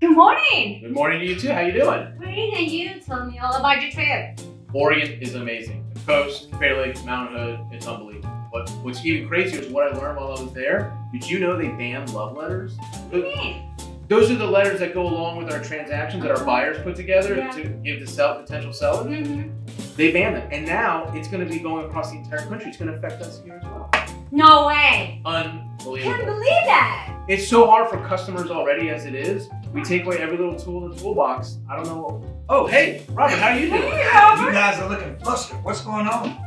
Good morning. Good morning to you too. How you doing? Great, and you tell me all about your trip. Oregon is amazing. The coast, Crater Lake, Mount Hood, it's unbelievable. But what's even crazier is what I learned while I was there. Did you know they banned love letters? What do you mean? Those are the letters that go along with our transactions that our buyers put together Yeah. to give the sell, potential seller. Mm-hmm. They banned them, and now it's going to be going across the entire country. It's going to affect us here as well. No way. Unbelievable. I can't believe that. It's so hard for customers already as it is. We take away every little tool in the toolbox. I don't know. Oh, hey, Robert, how are you doing? Hey, You guys are looking flustered. What's going on?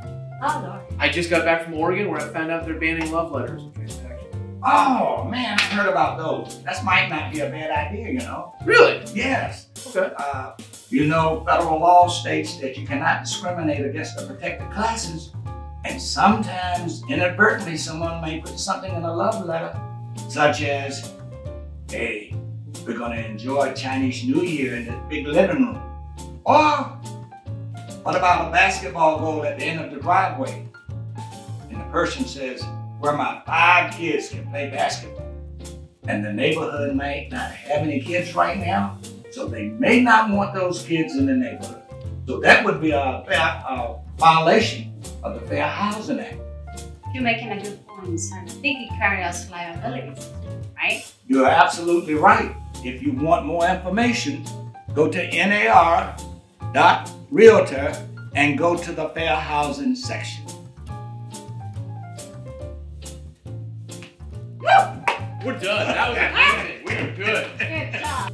Oh, Lord. I just got back from Oregon where I found out they're banning love letters. Oh man, I heard about those. That might not be a bad idea, you know. Really? Yes. Okay. Uh, you know, federal law states that you cannot discriminate against the protected classes, and sometimes inadvertently someone may put something in a love letter, such as, "Hey, we're gonna enjoy Chinese New Year in the big living room," or what about a basketball goal at the end of the driveway, and the person says, "Where my five kids can play basketball," and the neighborhood may not have any kids right now. So they may not want those kids in the neighborhood. So that would be a, a violation of the Fair Housing Act. You're making a good point, oh, son. I think it carries liabilities, right? You're absolutely right. If you want more information, go to nar.realtor and go to the Fair Housing section. We're done. That was amazing. We were good.